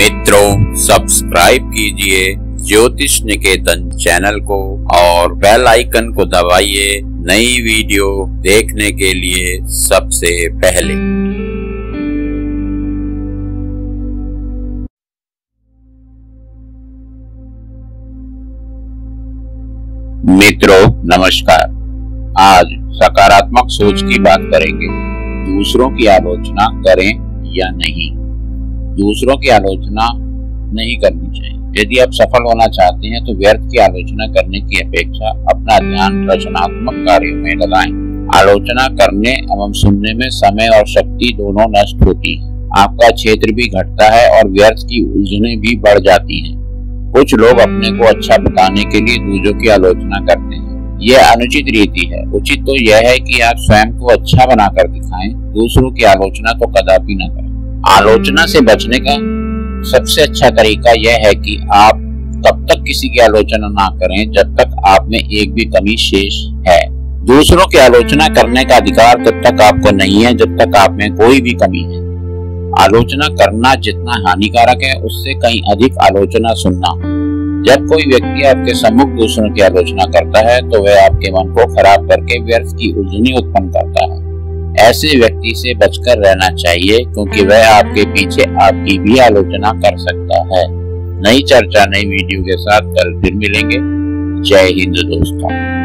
मित्रों सब्सक्राइब कीजिए ज्योतिष निकेतन चैनल को और बेल आइकन को दबाइए नई वीडियो देखने के लिए सबसे पहले। मित्रों, नमस्कार। आज सकारात्मक सोच की बात करेंगे। दूसरों की आलोचना करें या नहीं? दूसरों की आलोचना नहीं करनी चाहिए। यदि आप सफल होना चाहते हैं तो व्यर्थ की आलोचना करने की अपेक्षा अपना ध्यान रचनात्मक कार्यों में लगाएँ। आलोचना करने एवं सुनने में समय और शक्ति दोनों नष्ट होती है। आपका क्षेत्र भी घटता है और व्यर्थ की उलझने भी बढ़ जाती हैं। कुछ लोग अपने को अच्छा बताने के लिए दूसरों की आलोचना करते हैं। यह अनुचित रीति है। उचित तो यह है कि आप स्वयं को अच्छा बनाकर दिखाएँ। दूसरों की आलोचना तो कदापि न करें। आलोचना से बचने का सबसे अच्छा तरीका यह है कि आप तब तक किसी की आलोचना ना करें जब तक आप में एक भी कमी शेष है। दूसरों की आलोचना करने का अधिकार तब तक आपको नहीं है जब तक आप में कोई भी कमी है। आलोचना करना जितना हानिकारक है, उससे कहीं अधिक आलोचना सुनना। जब कोई व्यक्ति आपके सम्मुख दूसरों की आलोचना करता है तो वह आपके मन को खराब करके व्यर्थ की उलझनी उत्पन्न करता है। ऐसे व्यक्ति से बचकर रहना चाहिए क्योंकि वह आपके पीछे आपकी भी आलोचना कर सकता है। नई चर्चा नई वीडियो के साथ कल फिर मिलेंगे। जय हिंद दोस्तों।